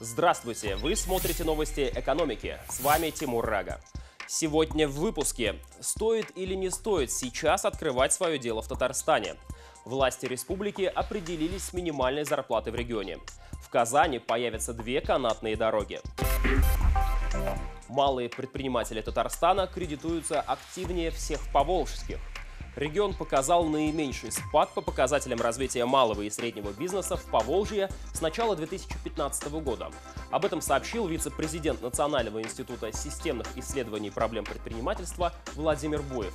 Здравствуйте! Вы смотрите новости экономики. С вами Тимур Рага. Сегодня в выпуске. Стоит или не стоит сейчас открывать свое дело в Татарстане? Власти республики определились с минимальной зарплатой в регионе. В Казани появятся две канатные дороги. Малые предприниматели Татарстана кредитуются активнее всех поволжских – Регион показал наименьший спад по показателям развития малого и среднего бизнеса в Поволжье с начала 2015 года. Об этом сообщил вице-президент Национального института системных исследований проблем предпринимательства Владимир Боев.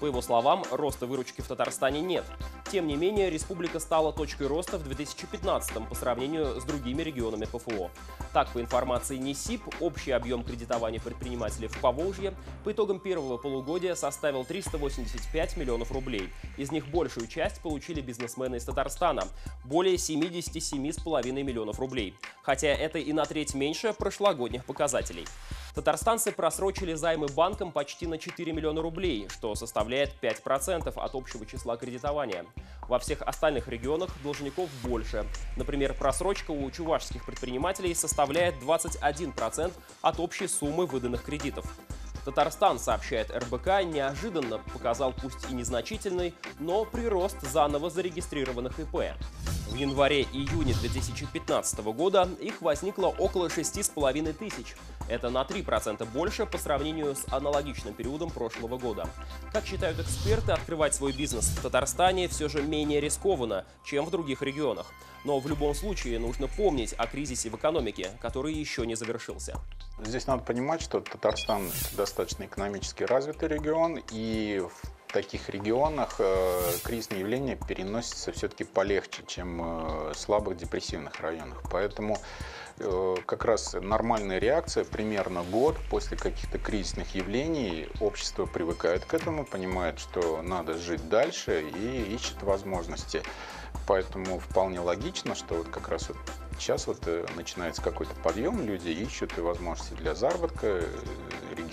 По его словам, роста выручки в Татарстане нет. Тем не менее, республика стала точкой роста в 2015 по сравнению с другими регионами ПФО. Так, по информации НИСИП, общий объем кредитования предпринимателей в Поволжье по итогам первого полугодия составил 385 миллионов рублей. Из них большую часть получили бизнесмены из Татарстана – более 77,5 миллионов рублей. Хотя это и на треть меньше прошлогодних показателей. Татарстанцы просрочили займы банкам почти на 4 миллиона рублей, что составляет 5% от общего числа кредитования. Во всех остальных регионах должников больше. Например, просрочка у чувашских предпринимателей составляет 21% от общей суммы выданных кредитов. Татарстан, сообщает РБК, неожиданно показал пусть и незначительный, но прирост заново зарегистрированных ИП. В январе-июне 2015 года их возникло около 6,5 тысяч. Это на 3% больше по сравнению с аналогичным периодом прошлого года. Как считают эксперты, открывать свой бизнес в Татарстане все же менее рискованно, чем в других регионах. Но в любом случае нужно помнить о кризисе в экономике, который еще не завершился. Здесь надо понимать, что Татарстан достаточно экономически развитый регион, и в таких регионах э, кризисные явления переносятся все-таки полегче, чем э, в слабых депрессивных районах. Поэтому э, как раз нормальная реакция примерно год после каких-то кризисных явлений. Общество привыкает к этому, понимает, что надо жить дальше и ищет возможности. Поэтому вполне логично, что вот как раз вот сейчас вот начинается какой-то подъем, люди ищут возможности для заработка,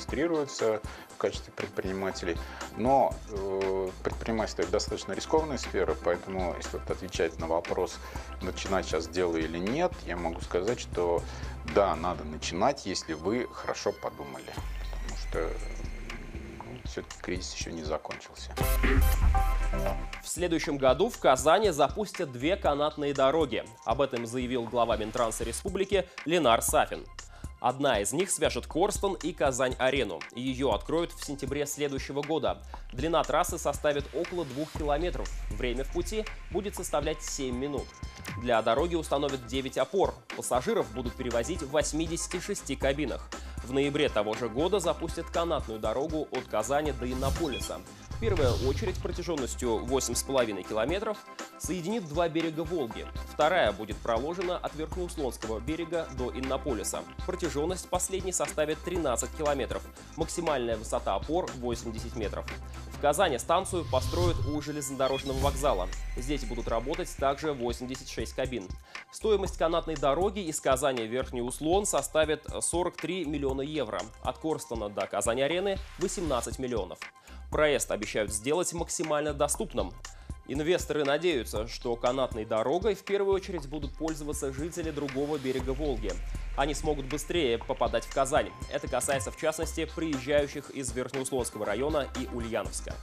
регистрируются в качестве предпринимателей. Но э, предпринимательство это достаточно рискованная сфера, поэтому если вот отвечать на вопрос, начинать сейчас дело или нет, я могу сказать, что да, надо начинать, если вы хорошо подумали. Потому что ну, все-таки кризис еще не закончился. В следующем году в Казани запустят две канатные дороги. Об этом заявил глава Минтранса республики Ленар Сафин. Одна из них свяжет Корстон и Казань-арену. Ее откроют в сентябре следующего года. Длина трассы составит около двух километров. Время в пути будет составлять 7 минут. Для дороги установят 9 опор. Пассажиров будут перевозить в 86 кабинах. В ноябре того же года запустят канатную дорогу от Казани до Иннополиса. Первая очередь протяженностью 8,5 километров соединит два берега Волги. Вторая будет проложена от Верхнеуслонского берега до Иннополиса. Протяженность последней составит 13 километров. Максимальная высота опор 80 метров. В Казани станцию построят у железнодорожного вокзала. Здесь будут работать также 86 кабин. Стоимость канатной дороги из Казани в Верхний Услон составит 43 миллиона евро. От Корстона до Казани-арены 18 миллионов. Проезд обещают сделать максимально доступным. Инвесторы надеются, что канатной дорогой в первую очередь будут пользоваться жители другого берега Волги. Они смогут быстрее попадать в Казань. Это касается в частности приезжающих из Верхнеуслонского района и Ульяновска.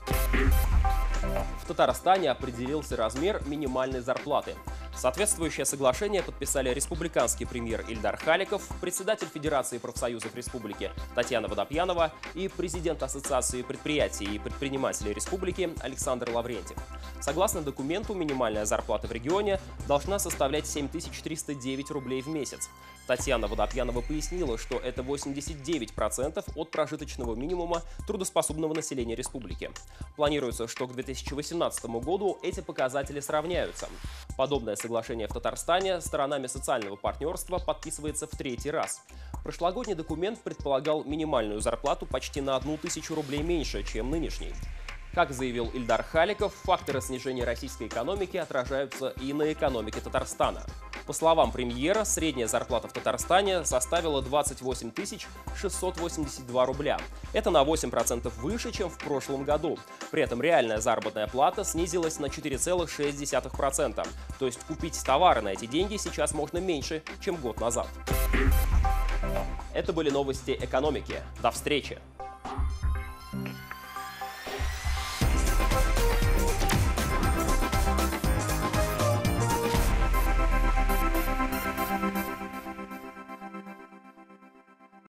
В Татарстане определился размер минимальной зарплаты. Соответствующее соглашение подписали республиканский премьер Ильдар Халиков, председатель Федерации профсоюзов республики Татьяна Водопьянова и президент Ассоциации предприятий и предпринимателей республики Александр Лаврентьев. Согласно документу, минимальная зарплата в регионе должна составлять 7309 рублей в месяц. Татьяна Водопьянова пояснила, что это 89% от прожиточного минимума трудоспособного населения республики. Планируется, что к 2018 году эти показатели сравняются. Подобное соглашение в Татарстане сторонами социального партнерства подписывается в третий раз. Прошлогодний документ предполагал минимальную зарплату почти на одну тысячу рублей меньше, чем нынешний. Как заявил Ильдар Халиков, факторы снижения российской экономики отражаются и на экономике Татарстана. По словам премьера, средняя зарплата в Татарстане составила 28 682 рубля. Это на 8% выше, чем в прошлом году. При этом реальная заработная плата снизилась на 4,6%. То есть купить товары на эти деньги сейчас можно меньше, чем год назад. Это были новости экономики. До встречи!